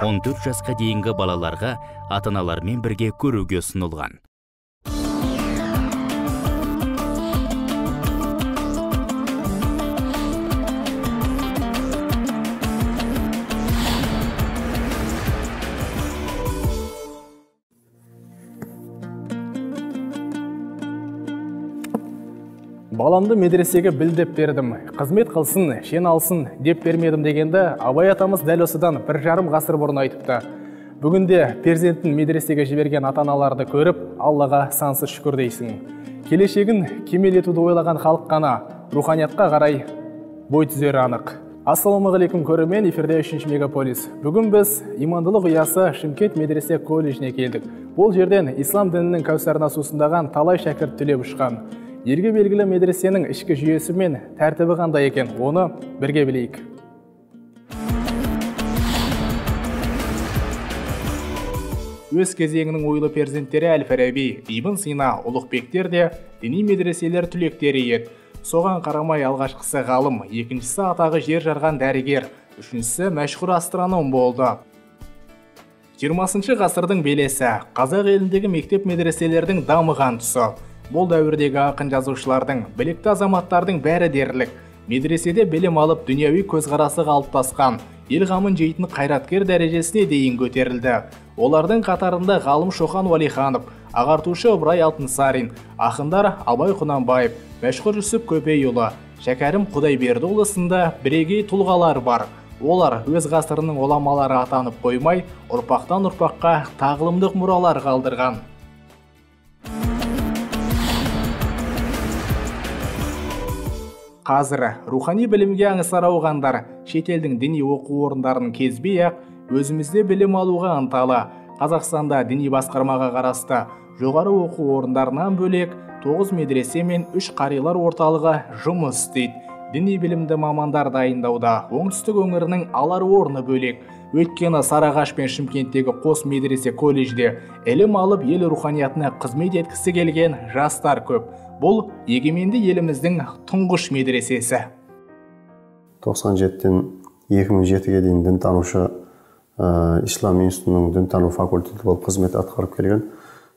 14 жасқа дейінгі балаларға ата аналармен бірге көруге ұсынылған. Баламды медресеге біл деп бердім. Қызмет қылсын шен алсын деп бермедім дегенді абай атамыз дәл осыдан бір жарым ғасыр бұрын айтыпты. Бүгінде перзентін медресеге жіберген ата аналарды көріп аллаға сансыз шүкір дейсің. Келешегін кемел етуді ойлаған халық қана руханиятқа қарай бой түзері анық. Ассалаумағалейкум көрермен эфирде үшінші мегаполис. Бүгін біз имандылық ұясы шымкент медресе колледжіне келдік. Бұл жерден ислам дінінің кәусарына сусындаған талай шәкірт түлеп ұшқан. Елге белгілі медресенің ішкі жүйесі мен тәртібі қандай екен? Оны бірге білейік. Өз кезеңінің ойлы перзенттері әл фараби ибн сина ұлықбектер де діни медреселер түлектері еді. Соған қарамай алғашқысы ғалым екіншісі атағы жер жарған дәрігер үшіншісі мәшһүр астроном болды. Жиырмасыншы ғасырдың белесі қазақ еліндегі мектеп медреселердің дамыған тұсы. Бұл дәуірдегі ақын жазушылардың білікті азаматтардың бәрі дерлік. Медреседе білім алып дүнияви көзқарасы қалыптасқан ел қамын жейтін қайраткер дәрежесіне дейін көтерілді. Олардың қатарында ғалым шоқан уәлиханов ағартушы ыбырай алтынсарин ақындар абай құнанбаев мәшһүр жүсіп көпейұлы шәкәрім құдайбердіұлы сынды бірегей тұлғалар бар. Олар өз ғасырының ғұламалары атанып қоймай ұрпақтан ұрпаққа тағылымдық мұралар қалдырған. Қазір рухани білімге аңсар ауғандар шетелдің діни оқу орындарын кезбей ақ өзімізде білім алуға ынталы. Қазақстанда діни басқармаға қарасты жоғары оқу орындарынан бөлек тоғыз медресе мен үш қарилар орталығы жұмыс істейді. Діни білімді мамандар дайындауда. Оңтүстік өңірінің алар орны бөлек. Өйткені сарыағаш пен шымкенттегі қос медресе колледжде ілім алып ел руханиятына қызмет еткісі келген жастар көп. Бұл егеменді еліміздің тұңғыш медресесі. 97-тен 2007-ге дейін дінтанушы ә, ислам институтының дінтану факультеті болып қызмет атқарып келген.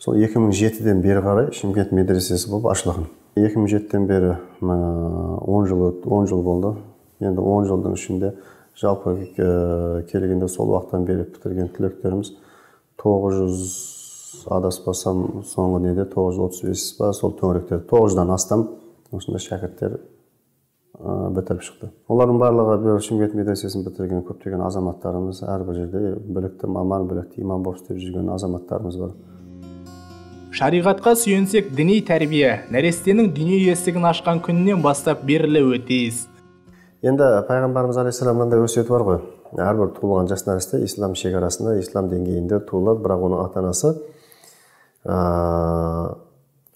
Сол 2007-ден бері қарай шымкент медресесі болып ашылған. 2007-тен бері он жыл 10 жыл болды. Енді 10 жылдың ішінде жалпы ә, келгенде сол уақыттан бері бітірген түлектеріміз 900 адаспасам соңғы неде тоғыз жүз отыз бес па сол төңіректе тоғыз жүзден астам осындай шәкірттер ә, бітіріп шықты. Олардың барлығы бір шымкент медресесін бітірген көптеген азаматтарымыз әрбір жерде білікті маман білікті имам болып істеп жүрген азаматтарымыз бар. Шариғатқа сүйенсек діни тәрбие нәрестенің дүние есігін ашқан күнінен бастап берілуі тиіс. Енді пайғамбарымыз алейхисалам мынандай өсиеті бар ғой. Әрбір туылған жас нәресте ислам шекарасында ислам деңгейінде туылады бірақ оның ата анасы ә,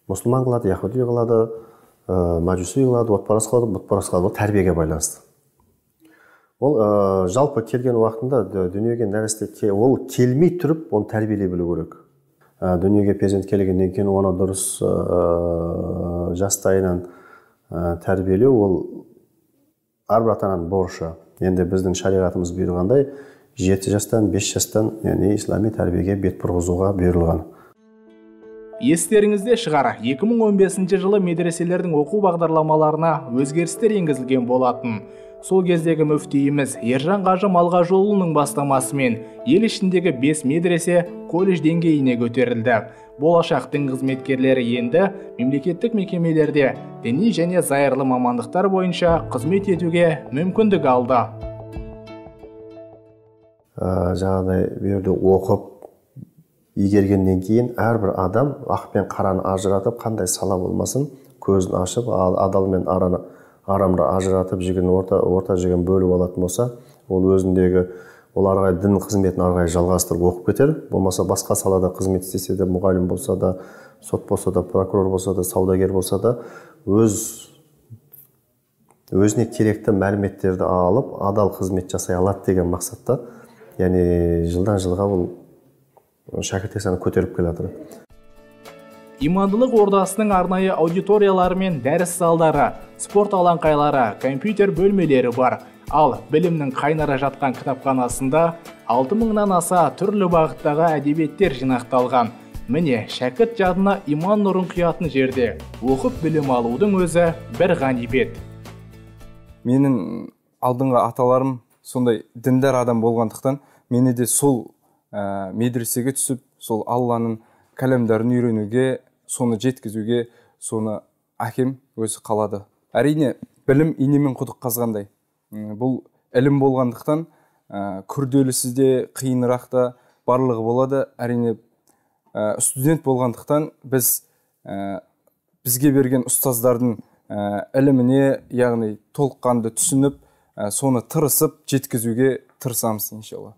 мұсылман қылады яхуди қылады ә, мәжуси қылады отпарас қылады бұтпарас қылады ол тәрбиеге байланысты. Ол ә, жалпы келген уақытында дүниеге нәресте ол келмей тұрып оны тәрбиелей білу керек. Ә, дүниеге перзент келгеннен кейін оны дұрыс ә, жастайынан ә, тәрбиелеу ол әрбір ата ананың борышы. Енді біздің шариғатымыз бұйырғандай жеті жастан бес жастан яғни ислами тәрбиеге бет бұрғызуға бұйырылған. Естеріңізде шығар. 2015 жылы медреселердің оқу бағдарламаларына өзгерістер енгізілген болатын. Сол кездегі мүфтиіміз ержан қажы малғажыұлының бастамасымен ел ішіндегі бес медресе колледж деңгейіне көтерілді. Болашақ дін қызметкерлері енді мемлекеттік мекемелерде діни және зайырлы мамандықтар бойынша қызмет етуге мүмкіндік алды. Ә, жаңағыдай оқып игергеннен кейін әрбір адам ақ пен қараны ажыратып қандай сала болмасын көзін ашып адал мен араны арамды ажыратып жігін орта, орта жігін бөліп алатын болса ол өзіндегі ол ары қарай дін қызметін ары қарай жалғастырып оқып кетер. Болмаса басқа салада қызмет істесе де мұғалім болса да сот болса да прокурор болса да саудагер болса да өз өзіне керекті мәліметтерді алып адал қызмет жасай алады деген мақсатта яғни жылдан жылға бұл шәкірттер саны көтеріліп келе жатыр имандылық ордасының арнайы аудиториялары мен дәріс залдары спорт алаңқайлары компьютер бөлмелері бар. Ал білімнің қайнара жатқан кітапханасында алты мыңнан аса түрлі бағыттағы әдебиеттер жинақталған. Міне шәкірт жадына иман нұрын құятын жерде оқып білім алудың өзі бір ғанибет. Менің алдыңғы аталарым сондай діндар адам болғандықтан мені де сол ә, медресеге түсіп сол алланың кәлемдарын үйренуге соны жеткізуге соны әкем өзі қалады. Әрине білім инемен құдық қазғандай. Бұл ілім болғандықтан ә, күрделісі де қиынырақ та барлығы болады. Әрине ә, студент болғандықтан біз ә, бізге берген ұстаздардың ә, іліміне яғни толыққанды түсініп ә, соны тырысып жеткізуге тырысамыз иншалла.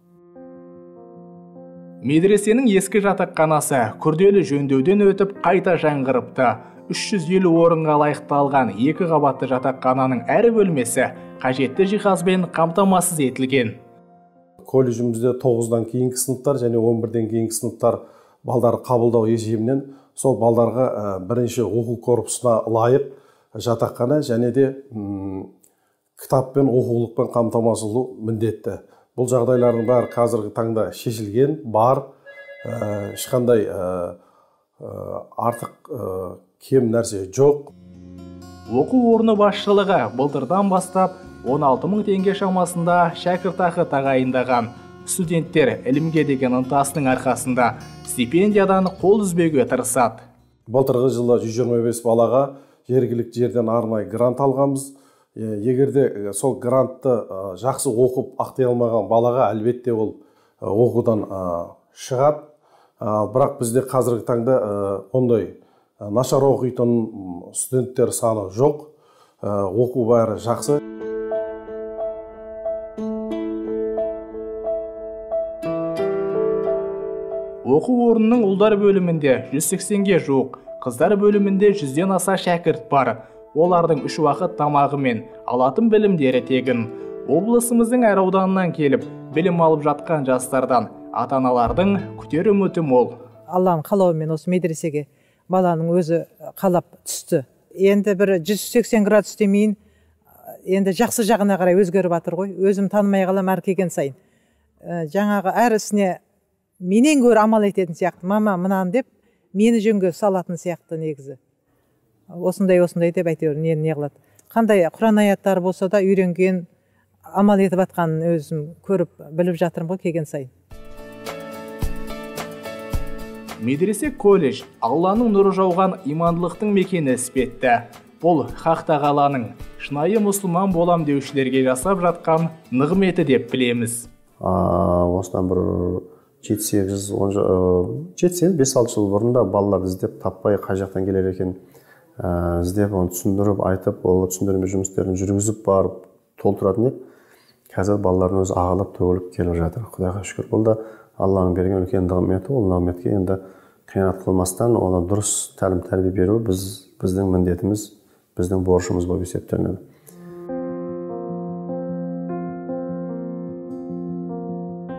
Медресенің ескі жатақханасы күрделі жөндеуден өтіп қайта жаңғырыпты. 350 орынға лайықталған екі қабатты жатақхананың әр бөлмесі қажетті жиһазбен қамтамасыз етілген. Колледжімізде тоғыздан кейінгі сыныптар және 11-ден кейінгі сыныптар балдарды қабылдау есебінен сол балдарға бірінші оқу корпусына лайық жатақхана және де кітаппен оқулықпен қамтамасыз ету міндетті. Бұл жағдайлардың бәрі қазіргі таңда шешілген бар. Ә, ешқандай ә, артық ә, кем нәрсе жоқ. Оқу орны басшылығы былтырдан бастап 16 мың теңге шамасында шәкіртақы тағайындаған. Студенттер ілімге деген ынтасының арқасында стипендиядан қол үзбеуге тырысады. Былтырғы жылы 125 балаға жергілікті жерден арнайы грант алғанбыз. Егерде сол грантты жақсы оқып ақтай алмаған балаға әлбетте ол оқудан шығады. Бірақ бізде қазіргі таңда ондай нашар оқитын студенттер саны жоқ. Оқу бәрі жақсы. Оқу орнының ұлдар бөлімінде 180-ге жуық қыздар бөлімінде жүзден аса шәкірт бар. Олардың үш уақыт тамағы мен алатын білімдері тегін. Облысымыздың әр ауданынан келіп білім алып жатқан жастардан ата аналардың күтер үміті мол. Алланың қалауымен осы медресеге баланың өзі қалап түсті. Енді бір 180 градус демейін енді жақсы жағына қарай өзгеріп жатыр ғой. Өзім танымай қаламын әр келген сайын. Ә, жаңағы әр ісіне менен гөрі амал ететін сияқты. Мама мынаны деп мені жөнге салатын сияқты негізі. Осындай осындай деп әйтеуір не не қылады. Қандай құран аяттары болса да үйренген амал етіп жатқанын өзім көріп біліп жатырмын ғой келген сайын. Медресе колледж алланың нұры жауған имандылықтың мекені іспетті. Бұл хақ тағаланың шынайы мұсылман болам деушілерге жасап жатқан нығметі деп білеміз. Осыдан бір жеті сегіз он жеті сегіз бес алты жыл бұрын да балаларды іздеп таппай қай жақтан келер екен? Ә, іздеп оны түсіндіріп айтып ол түсіндірме жұмыстерін жүргізіп барып толтыратын едік қазір балалардың өзі ағалап төгіліп келіп жатыр құдайға шүкір. Бұл да алланың берген үлкен нығметі. Ол нығметке енді қиянат қылмастан оны дұрыс тәлім тәрбие беру біз біздің міндетіміз біздің борышымыз болып есептелінеді.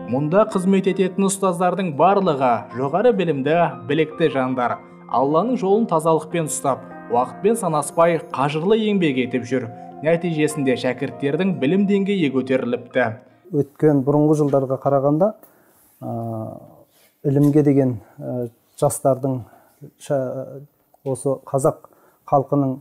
Мұнда қызмет ететін ұстаздардың барлығы жоғары білімді білікті жандар. Алланың жолын тазалықпен ұстап уақытпен санаспай қажырлы еңбек етіп жүр. Нәтижесінде шәкірттердің білім деңгейі көтеріліпті. Өткен бұрынғы жылдарға қарағанда ілімге деген жастардың осы қазақ халқының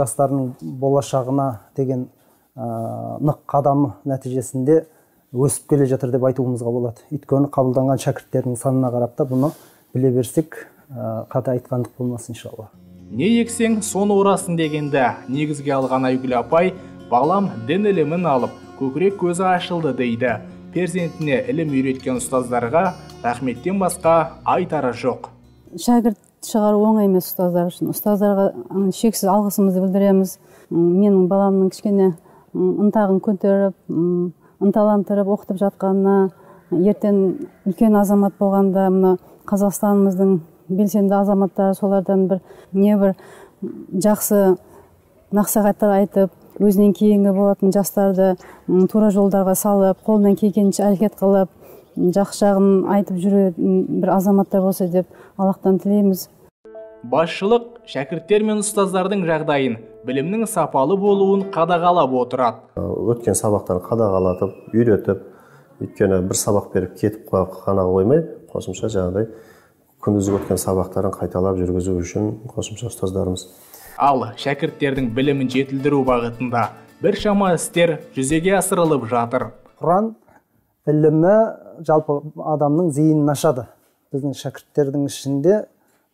жастарының болашағына деген нық қадамы нәтижесінде өсіп келе жатыр деп айтуымызға болады. Өйткені қабылданған шәкірттердің санына қарап та бұны біле берсек қате айтқандық болмас иншалла. Не ексең соны орасың дегенді негізге алған айгүл апай балам дін ілімін алып көкірек көзі ашылды дейді. Перзентіне ілім үйреткен ұстаздарға рахметтен басқа айтары жоқ. Шәкірт шығару оңай емес ұстаздар үшін. Ұстаздарға шексіз алғысымызды білдіреміз. Менің баламның кішкене ынтағын көтеріп ынталандырып оқытып жатқанына ертең үлкен азамат болғанда мына қазақстанымыздың белсенді азаматтары солардан бір не бір жақсы нақсағаттар айтып өзінен кейінгі болатын жастарды тура жолдарға салып қолынан келгенінше әрекет қылып жақсы жағын айтып жүретін бір азаматтар болса деп аллахтан тілейміз. Басшылық шәкірттер мен ұстаздардың жағдайын білімнің сапалы болуын қадағалап отырады. Өткен сабақтарды қадағалатып үйретіп өйткені бір сабақ беріп кетіп қана қоймай қосымша жаңағыдай күндізгі өткен сабақтарын қайталап жүргізу үшін қосымша ұстаздарымыз. Ал шәкірттердің білімін жетілдіру бағытында біршама істер жүзеге асырылып жатыр. Құран ілімі жалпы адамның зейінін ашады. Біздің шәкірттердің ішінде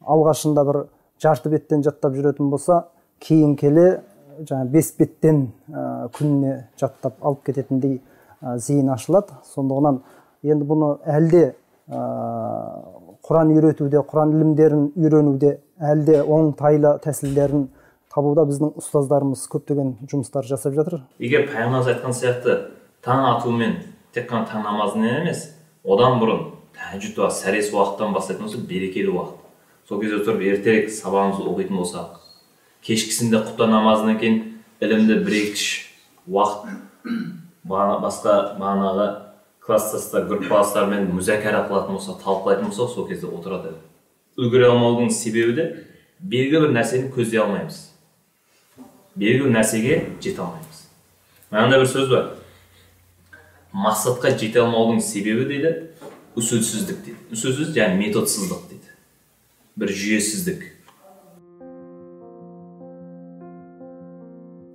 алғашында бір жарты беттен жаттап жүретін болса кейін келе жаңа бес беттен ә, күніне жаттап алып кететіндей ә, зейін ашылады. Сондығынан енді бұны әлде ә, құран үйретуде құран ілімдерін үйренуде әлде оңтайлы тәсілдерін табуда біздің ұстаздарымыз көптеген жұмыстар жасап жатыр егер пайғамбарымыз айтқан сияқты таң атуымен тек қана таң намазынан емес одан бұрын тәжүд уақыт сәрес уақыттан бастайтын болса берекелі уақыт сол кезде тұрып ертерек сабағымызды оқитын болсақ кешкісінде құптан намазынан кейін ілімді бір екі уақыт басқа бағанағы класстастар группаластармен мүзәкәрә қылатын болсақ талқылайтын болсақ сол кезде отырады үлгере алмаудың себебі де белгілі бір нәрсені көздей алмаймыз белгілі нәрсеге жете алмаймыз мынандай бір сөз бар мақсатқа жете алмаудың себебі дейді үсілсіздік дейді үсілсіз яғни методсыздық дейді бір жүйесіздік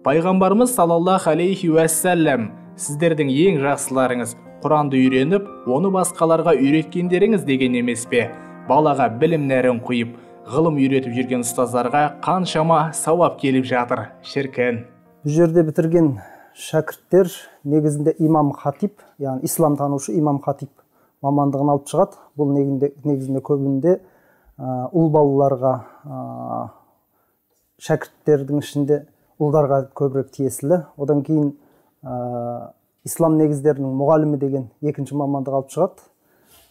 пайғамбарымыз саллаллаху алейхи уассалам сіздердің ең жақсыларыңыз құранды үйреніп оны басқаларға үйреткендеріңіз деген емес пе? Балаға білім нәрін құйып ғылым үйретіп жүрген ұстаздарға қаншама сауап келіп жатыр. Шіркін. Бұл жерде бітірген шәкірттер негізінде имам хатип яғни ислам танушы имам хатип мамандығын алып шығады. Бұл негізінде, негізінде көбінде ә, ұл балаларға ә, шәкірттердің ішінде ұлдарға көбірек тиесілі. Одан кейін ислам негіздерінің мұғалімі деген екінші мамандық алып шығады.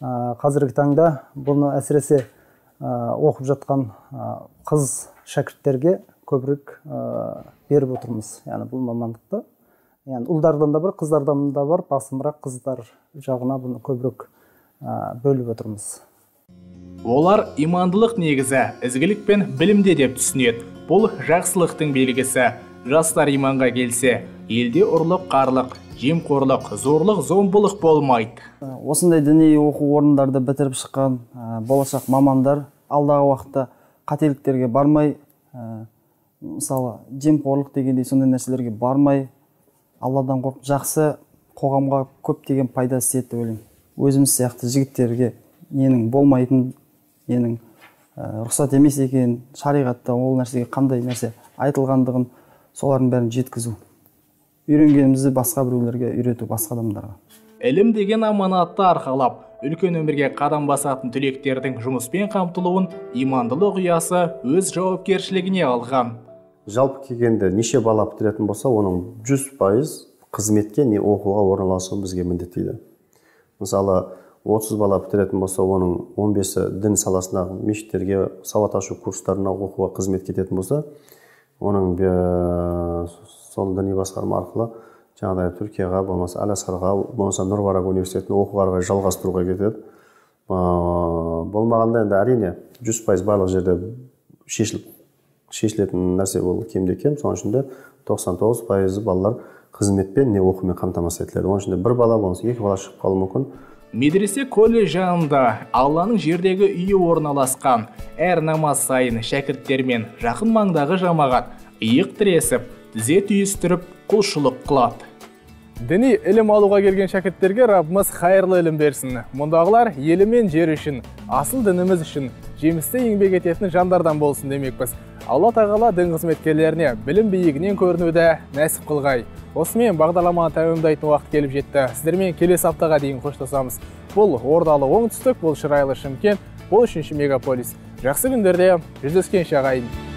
Ә, қазіргі таңда бұны әсіресе ә, оқып жатқан ә, қыз шәкірттерге көбірек ә, беріп отырмыз. Яғни бұл мамандықты. Яғни ұлдардан да бар қыздардан да бар басымырақ қыздар жағына бұны көбірек ә, бөліп отырмыз. Олар имандылық негізі ізгілік пен білімде деп түсінеді. Бұл жақсылықтың белгісі. Жастар иманға келсе елде ұрлық қарлық жемқорлық зорлық зомбылық болмайды. Осындай діни оқу орындарды бітіріп шыққан ә, болашақ мамандар алдағы уақытта қателіктерге бармай ә, мысалы жемқорлық дегендей сондай нәрселерге бармай алладан қорқып жақсы қоғамға көптеген пайда істеді деп ойлаймын. Өзіміз сияқты жігіттерге ненің болмайтын ненің ә, рұқсат емес екенін шариғатта ол нәрсеге қандай нәрсе айтылғандығын солардың бәрін жеткізу. Үйренгенімізді басқа біреулерге үйрету басқа адамдарға. Ілім деген аманатты арқалап үлкен өмірге қадам басатын түлектердің жұмыспен қамтылуын имандылық ұясы өз жауапкершілігіне алған. Жалпы келгенде неше бала бітіретін болса оның жүз пайыз қызметке не оқуға орналасу бізге міндеттейді. Мысалы 30 бала бітіретін болса оның 15-і дін саласындағы мешіттерге сауат ашу курстарына оқуға қызмет кететін болса оның сол діни басқарма арқылы жаңағыдай түркияға болмаса әл асқарға болмаса нұр барак университетіне оқуға қарай жалғастыруға кетеді. Болмағанда енді әрине жүз пайыз барлық жерде шешіліп шешілетін нәрсе бұл кемде кем. Соның ішінде 99 пайызы балалар қызметпен не оқумен қамтамасыз етіледі. Оның ішінде бір бала болмаса екі бала шығып қалуы мүмкін. Медресе колледж жанында алланың жердегі үйі орналасқан. Әр намаз сайын шәкірттермен жақын маңдағы жамағат иық тіресіп тізе түйістіріп құлшылық қылады. Діни ілім алуға келген шәкірттерге раббымыз қайырлы ілім берсін. Мұндағылар елі мен жері үшін асыл дініміз үшін жемісті еңбек ететін жандардан болсын демекпіз. Алла тағала дін қызметкерлеріне білім биігінен көрінуді нәсіп қылғай. Осымен бағдарламаны тәмамдайтын уақыт келіп жетті. Сіздермен келесі аптаға дейін қоштасамыз. Бұл ордалы оңтүстік бұл шырайлы шымкент бұл үшінші мегаполис. Жақсы күндерде жүздескенше ағайын.